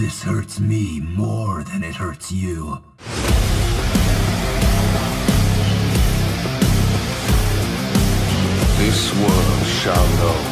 This hurts me more than it hurts you. This world shall know.